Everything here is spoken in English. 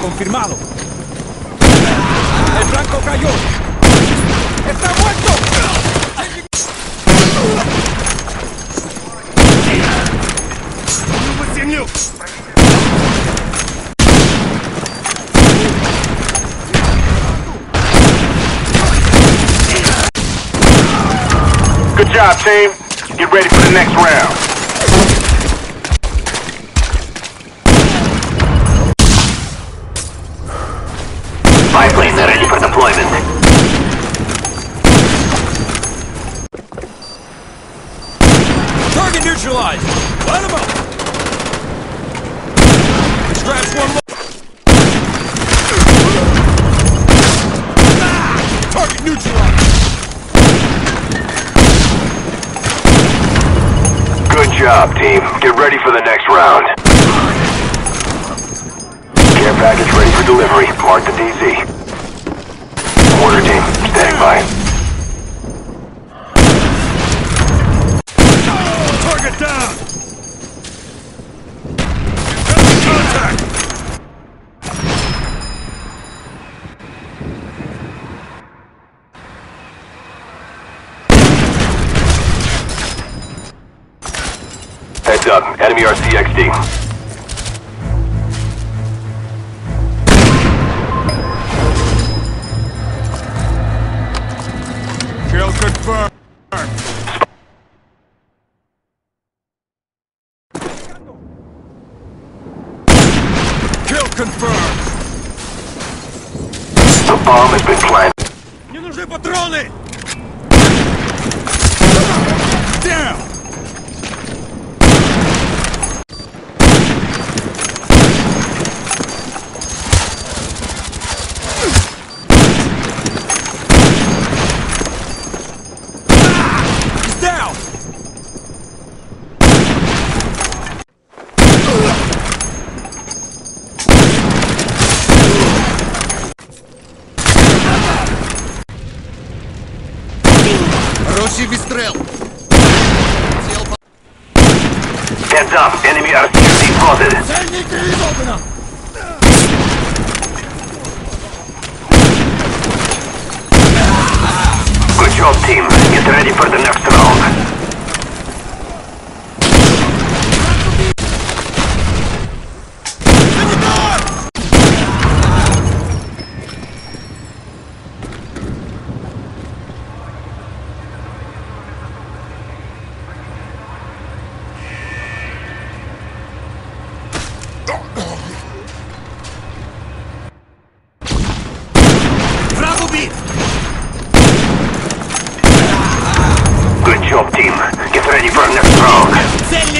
Confirmado. El blanco cayó. ¡Está muerto! Good job, team. Get ready for the next round. Neutralized. Let him up. Straps one more. Ah! Target neutralized. Good job, team. Get ready for the next round. Care package ready for delivery. Mark the DZ. Order team, standing by. Target down. Enemy contact. Heads up, enemy RCXD. Kill confirmed. Kill confirmed. The bomb has been planted. Мне нужны патроны. Down. Хороший выстрел! Heads up, enemy RCXD spotted. Цельник переработано. Good job, team. Get ready for the next round. Top team, get ready for next round.